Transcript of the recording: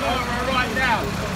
then, right down.